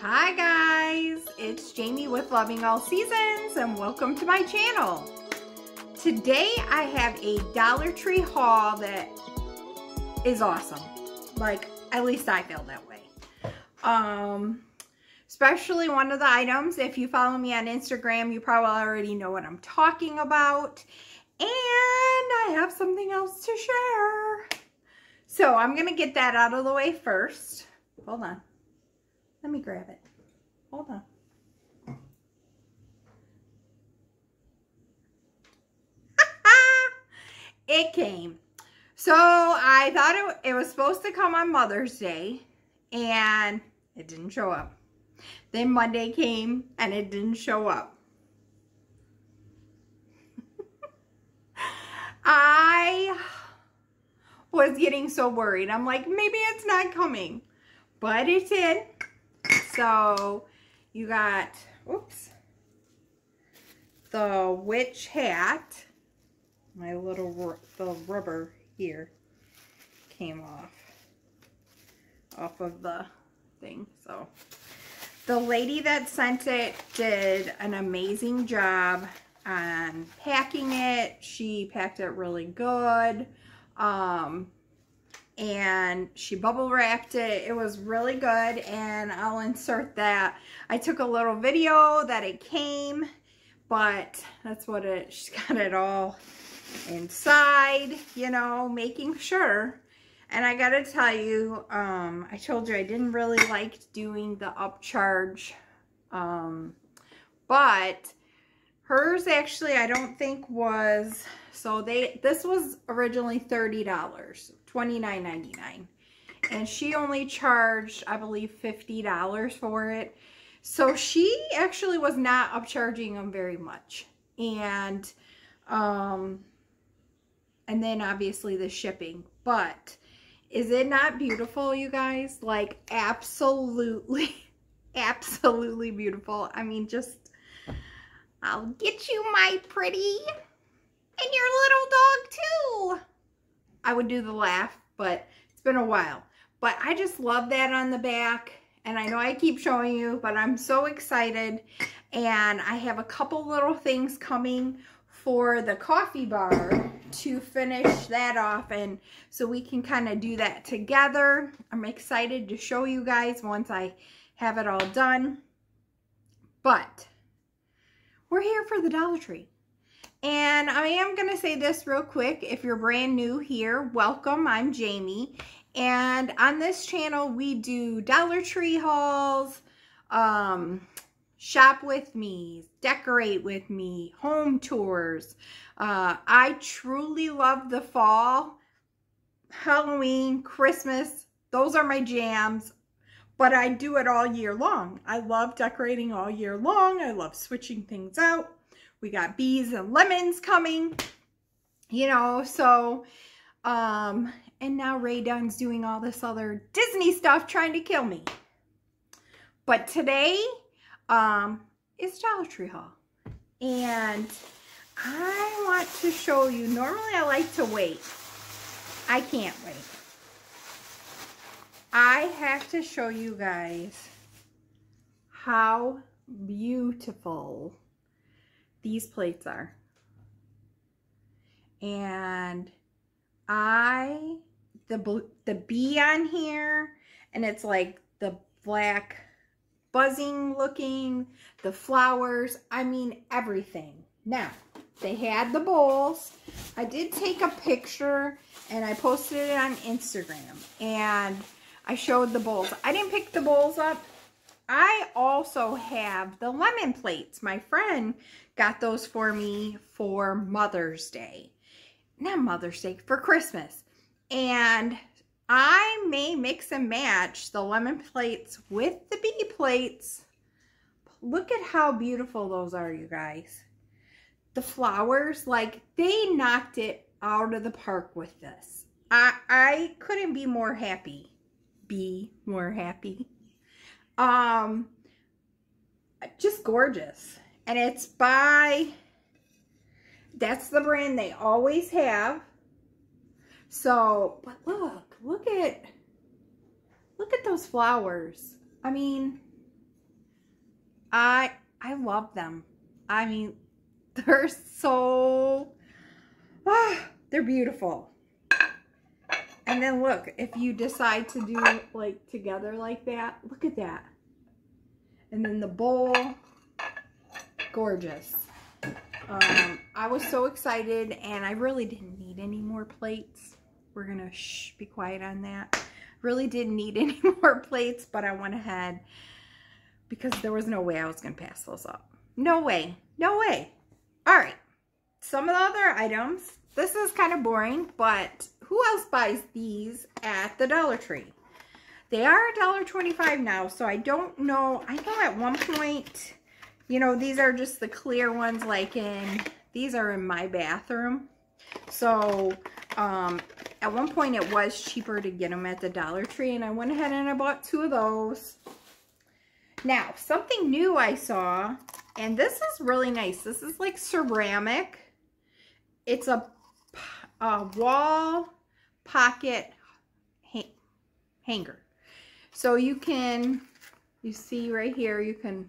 Hi guys, it's Jamie with Loving All Seasons and welcome to my channel. Today I have a Dollar Tree haul that is awesome. Like, at least I feel that way. Um, especially one of the items, if you follow me on Instagram, you probably already know what I'm talking about. And I have something else to share. So I'm going to get that out of the way first. Hold on. Let me grab it. Hold on. it came. So I thought it, it was supposed to come on Mother's Day and it didn't show up. Then Monday came and it didn't show up. I was getting so worried. I'm like, maybe it's not coming. But it did. So you got, oops, the witch hat. My little, the rubber here came off, off of the thing. So the lady that sent it did an amazing job on packing it. She packed it really good. Um, and she bubble wrapped it. It was really good and I'll insert that. I took a little video that it came, but that's what it, she's got it all inside, you know, making sure. And I gotta tell you, um, I told you I didn't really like doing the upcharge, um, but hers actually I don't think was, so they, this was originally $30. $29.99. And she only charged, I believe, $50 for it. So she actually was not upcharging them very much. And, um, and then obviously the shipping. But is it not beautiful, you guys? Like, absolutely, absolutely beautiful. I mean, just, I'll get you, my pretty. And your little dog, too. I would do the laugh, but it's been a while. But I just love that on the back. And I know I keep showing you, but I'm so excited. And I have a couple little things coming for the coffee bar to finish that off. And so we can kind of do that together. I'm excited to show you guys once I have it all done. But we're here for the Dollar Tree. And I am going to say this real quick. If you're brand new here, welcome. I'm Jamie. And on this channel, we do Dollar Tree hauls, um, shop with me, decorate with me, home tours. Uh, I truly love the fall, Halloween, Christmas. Those are my jams but I do it all year long. I love decorating all year long. I love switching things out. We got bees and lemons coming, you know, so, um, and now Rae Dunn's doing all this other Disney stuff trying to kill me. But today, um, is Dollar Tree haul. And I want to show you, normally I like to wait. I can't wait. I have to show you guys how beautiful these plates are. And I, the, the bee on here, and it's like the black buzzing looking, the flowers, I mean everything. Now, they had the bowls. I did take a picture and I posted it on Instagram and I showed the bowls. I didn't pick the bowls up. I also have the lemon plates. My friend got those for me for Mother's Day. Not Mother's Day, for Christmas. And I may mix and match the lemon plates with the bee plates. Look at how beautiful those are, you guys. The flowers, like, they knocked it out of the park with this. I, I couldn't be more happy. Be more happy. Um, just gorgeous and it's by, that's the brand they always have. So, but look, look at, look at those flowers. I mean, I I love them. I mean, they're so ah, they're beautiful. And then look, if you decide to do like together like that, look at that. And then the bowl, gorgeous. Um, I was so excited and I really didn't need any more plates. We're gonna shh, be quiet on that. Really didn't need any more plates, but I went ahead because there was no way I was gonna pass those up. No way, no way. All right, some of the other items. This is kind of boring, but who else buys these at the Dollar Tree? They are $1.25 now, so I don't know. I know at one point, you know, these are just the clear ones like in, these are in my bathroom. So, um, at one point it was cheaper to get them at the Dollar Tree, and I went ahead and I bought two of those. Now, something new I saw, and this is really nice. This is like ceramic. It's a, a wall pocket ha hanger. So you can, you see right here, you can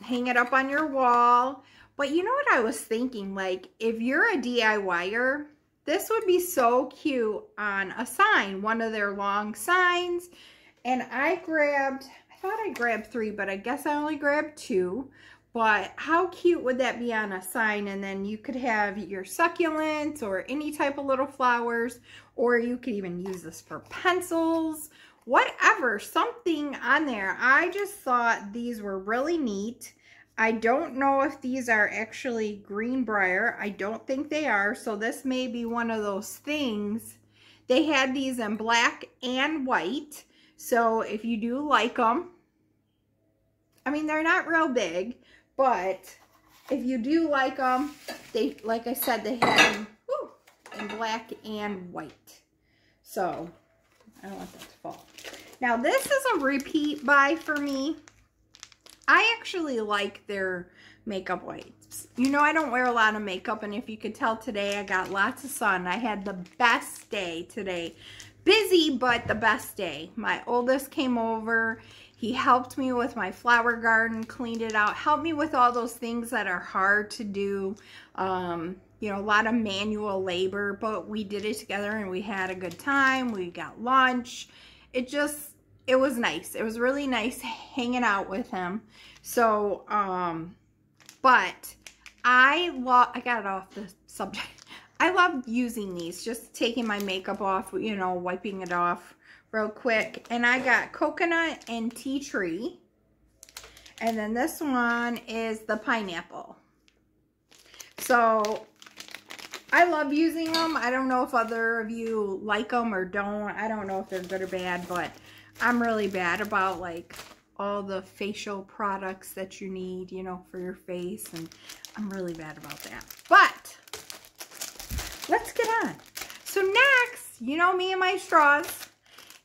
hang it up on your wall. But you know what I was thinking? Like, if you're a DIYer, this would be so cute on a sign, one of their long signs. And I grabbed, I thought I grabbed three, but I guess I only grabbed two. But how cute would that be on a sign? And then you could have your succulents or any type of little flowers, or you could even use this for pencils, whatever, something on there. I just thought these were really neat. I don't know if these are actually Greenbrier. I don't think they are. So this may be one of those things. They had these in black and white. So if you do like them, I mean, they're not real big, but if you do like them, they, like I said, they had them in black and white. So, I don't want that to fall. Now, this is a repeat buy for me. I actually like their makeup wipes. You know, I don't wear a lot of makeup, and if you could tell today, I got lots of sun. I had the best day today. Busy, but the best day. My oldest came over. He helped me with my flower garden, cleaned it out, helped me with all those things that are hard to do. Um, you know, a lot of manual labor, but we did it together and we had a good time. We got lunch. It just, it was nice. It was really nice hanging out with him. So, um, but I love, I got it off the subject. I love using these, just taking my makeup off, you know, wiping it off real quick. And I got coconut and tea tree. And then this one is the pineapple. So I love using them. I don't know if other of you like them or don't. I don't know if they're good or bad, but I'm really bad about like all the facial products that you need, you know, for your face. And I'm really bad about that. But let's get on. So next, you know me and my straws.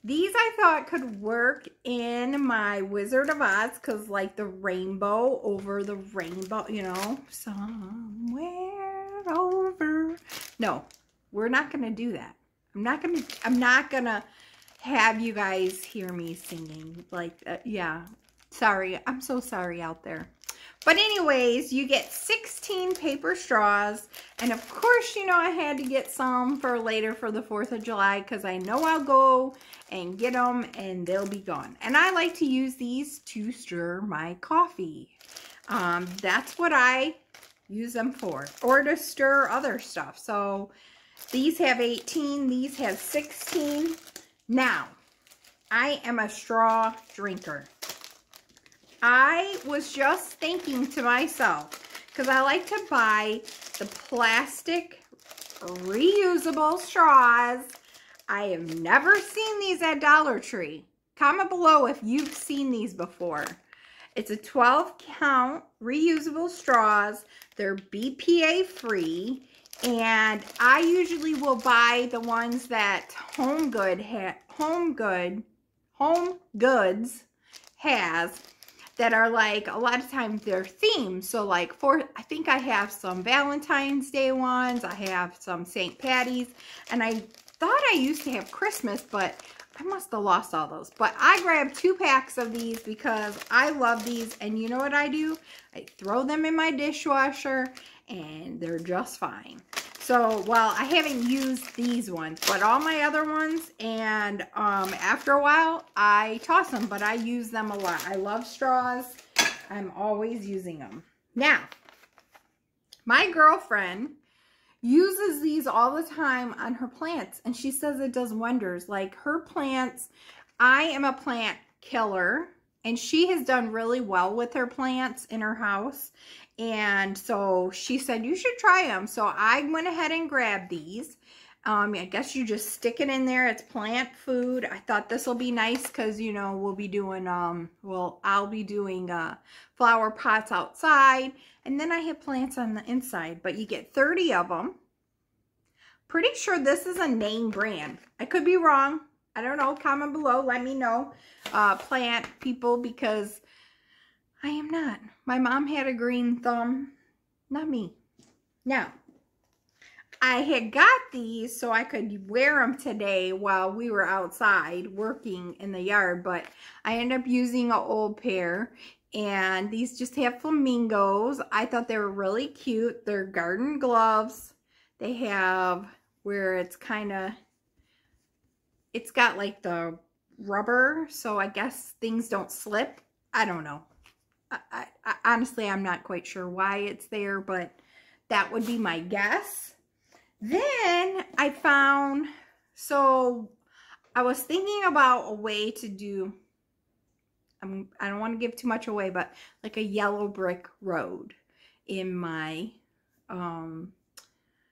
These I thought could work in my Wizard of Oz because like the rainbow over the rainbow, you know, somewhere over. No, we're not going to do that. I'm not going to, I'm not going to have you guys hear me singing. Like, uh, yeah, sorry. I'm so sorry out there. But anyways, you get 16 paper straws. And of course, you know, I had to get some for later for the 4th of July because I know I'll go and get them and they'll be gone. And I like to use these to stir my coffee. Um, that's what I use them for. Or to stir other stuff. So these have 18, these have 16. Now, I am a straw drinker. I was just thinking to myself, because I like to buy the plastic reusable straws. I have never seen these at Dollar Tree. Comment below if you've seen these before. It's a 12 count reusable straws. They're BPA free. And I usually will buy the ones that Home Good Home Good Home Goods has that are like a lot of times they're themed. So like for I think I have some Valentine's Day ones, I have some St. Patty's, and I thought I used to have Christmas, but I must have lost all those. But I grabbed two packs of these because I love these. And you know what I do? I throw them in my dishwasher and they're just fine. So, well, I haven't used these ones, but all my other ones, and um, after a while, I toss them, but I use them a lot. I love straws. I'm always using them. Now, my girlfriend uses these all the time on her plants, and she says it does wonders. Like her plants, I am a plant killer, and she has done really well with her plants in her house. And so she said, you should try them. So I went ahead and grabbed these. Um, I guess you just stick it in there. It's plant food. I thought this will be nice because, you know, we'll be doing, um, well, I'll be doing uh, flower pots outside. And then I have plants on the inside. But you get 30 of them. Pretty sure this is a name brand. I could be wrong. I don't know. Comment below. Let me know, uh, plant people, because I am not. My mom had a green thumb. Not me. Now, I had got these so I could wear them today while we were outside working in the yard, but I ended up using an old pair and these just have flamingos. I thought they were really cute. They're garden gloves. They have where it's kind of, it's got like the rubber, so I guess things don't slip. I don't know. I, I, honestly, I'm not quite sure why it's there, but that would be my guess. Then I found, so I was thinking about a way to do, I'm, I don't want to give too much away, but like a yellow brick road in my um,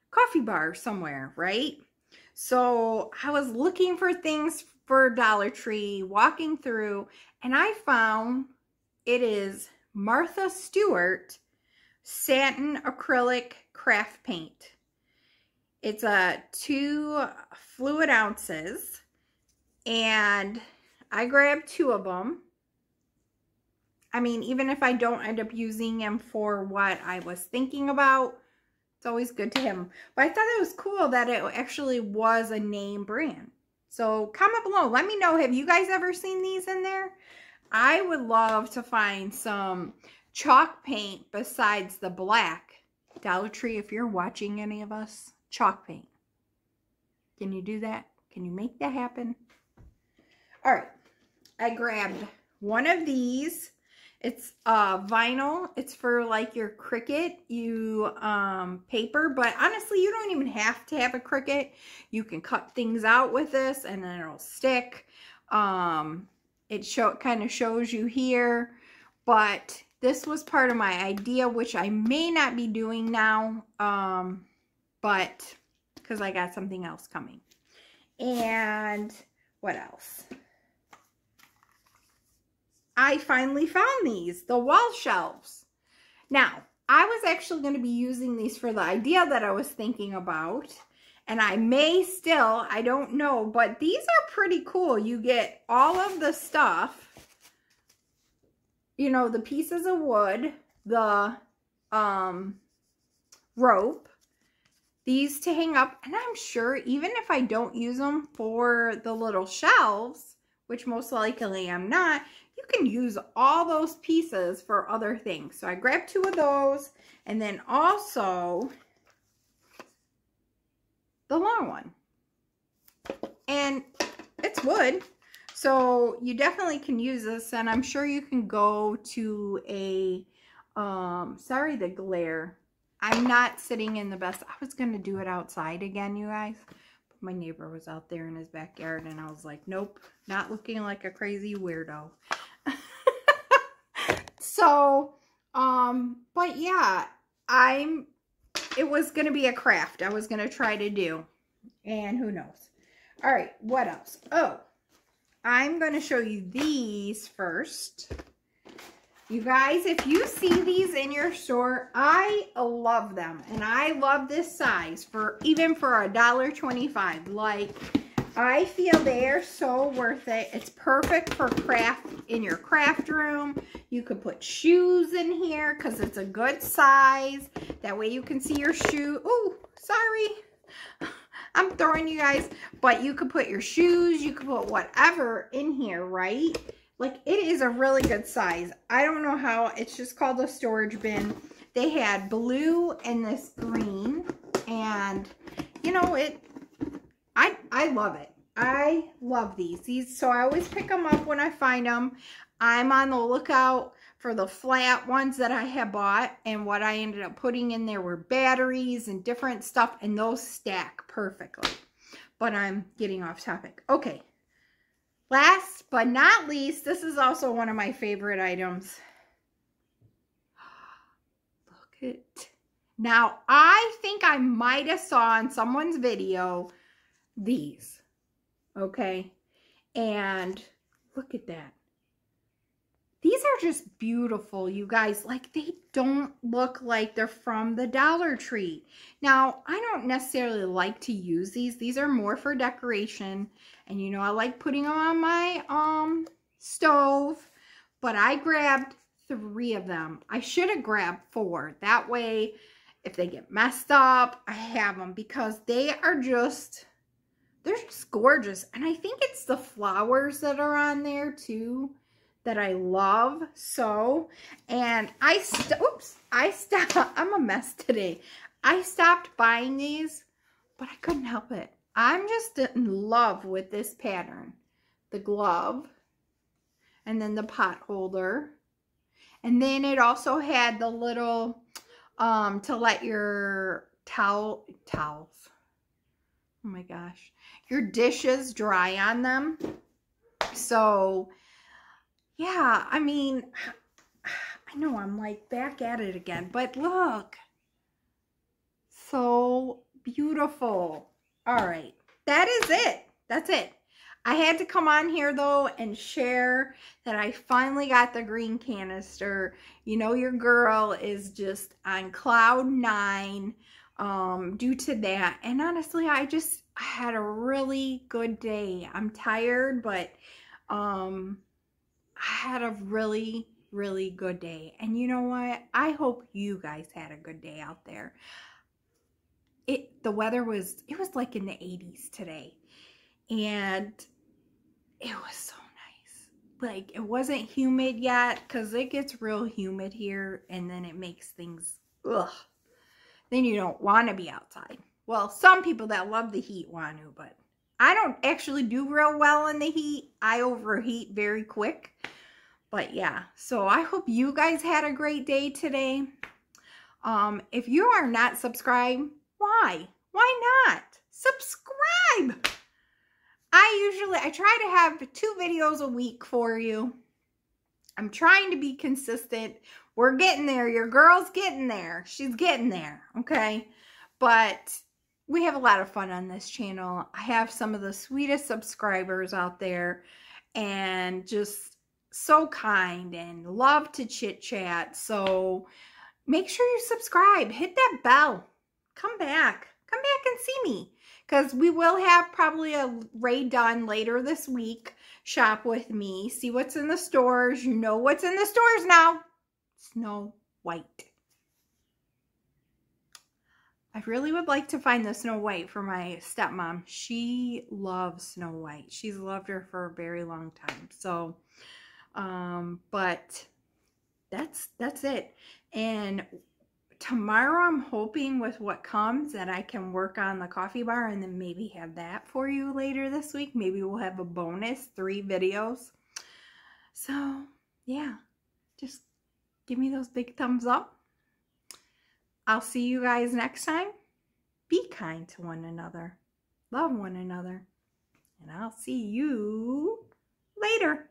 coffee bar somewhere, right? So I was looking for things for Dollar Tree, walking through, and I found it is Martha Stewart Satin Acrylic Craft Paint. It's a two fluid ounces and I grabbed two of them. I mean, even if I don't end up using them for what I was thinking about, it's always good to them. But I thought it was cool that it actually was a name brand. So comment below. Let me know. Have you guys ever seen these in there? I would love to find some chalk paint besides the black. Dollar Tree, if you're watching any of us, chalk paint. Can you do that? Can you make that happen? All right. I grabbed one of these. It's uh, vinyl. It's for like your Cricut, you um, paper. But honestly, you don't even have to have a Cricut. You can cut things out with this and then it'll stick. Um, it show it kind of shows you here, but this was part of my idea, which I may not be doing now, um, but because I got something else coming. And what else? I finally found these, the wall shelves. Now, I was actually going to be using these for the idea that I was thinking about and I may still, I don't know, but these are pretty cool. You get all of the stuff, you know, the pieces of wood, the um, rope, these to hang up, and I'm sure even if I don't use them for the little shelves, which most likely I'm not, you can use all those pieces for other things. So I grabbed two of those, and then also the long one. And it's wood. So you definitely can use this and I'm sure you can go to a, um, sorry the glare. I'm not sitting in the best. I was going to do it outside again, you guys. But my neighbor was out there in his backyard and I was like, nope, not looking like a crazy weirdo. So, um, but yeah, I'm it was going to be a craft I was going to try to do. And who knows. All right, what else? Oh, I'm going to show you these first. You guys, if you see these in your store, I love them. And I love this size for even for a dollar twenty-five. Like, I feel they are so worth it. It's perfect for craft in your craft room. You could put shoes in here because it's a good size. That way you can see your shoe. Oh, sorry. I'm throwing you guys, but you could put your shoes, you could put whatever in here, right? Like it is a really good size. I don't know how, it's just called a storage bin. They had blue and this green and you know, it, I, I love it. I love these. These, so I always pick them up when I find them. I'm on the lookout for the flat ones that I had bought and what I ended up putting in there were batteries and different stuff and those stack perfectly. But I'm getting off topic. Okay. Last but not least, this is also one of my favorite items. Look at now, I think I might have saw in someone's video these, okay? And look at that. These are just beautiful, you guys. Like, they don't look like they're from the Dollar Tree. Now, I don't necessarily like to use these. These are more for decoration. And, you know, I like putting them on my um stove. But I grabbed three of them. I should have grabbed four. That way, if they get messed up, I have them. Because they are just, they're just gorgeous. And I think it's the flowers that are on there, too that I love so. And I, oops, I stopped, I'm a mess today. I stopped buying these, but I couldn't help it. I'm just in love with this pattern. The glove, and then the pot holder. And then it also had the little, um, to let your towel, towels, oh my gosh, your dishes dry on them. So yeah, I mean, I know I'm like back at it again, but look. So beautiful. All right, that is it. That's it. I had to come on here though and share that I finally got the green canister. You know your girl is just on cloud nine um, due to that. And honestly, I just had a really good day. I'm tired, but um, I had a really, really good day. And you know what? I hope you guys had a good day out there. It the weather was it was like in the 80s today. And it was so nice. Like it wasn't humid yet cuz it gets real humid here and then it makes things ugh. Then you don't want to be outside. Well, some people that love the heat want to, but I don't actually do real well in the heat. I overheat very quick. But yeah, so I hope you guys had a great day today. Um, if you are not subscribed, why? Why not? Subscribe! I usually, I try to have two videos a week for you. I'm trying to be consistent. We're getting there. Your girl's getting there. She's getting there, okay? But we have a lot of fun on this channel. I have some of the sweetest subscribers out there and just so kind and love to chit chat. So make sure you subscribe, hit that bell, come back, come back and see me because we will have probably a Rae Dunn later this week. Shop with me, see what's in the stores. You know what's in the stores now. Snow White. I really would like to find the Snow White for my stepmom. She loves Snow White. She's loved her for a very long time. So, um, but that's, that's it. And tomorrow I'm hoping with what comes that I can work on the coffee bar and then maybe have that for you later this week. Maybe we'll have a bonus three videos. So yeah, just give me those big thumbs up I'll see you guys next time. Be kind to one another. Love one another. And I'll see you later.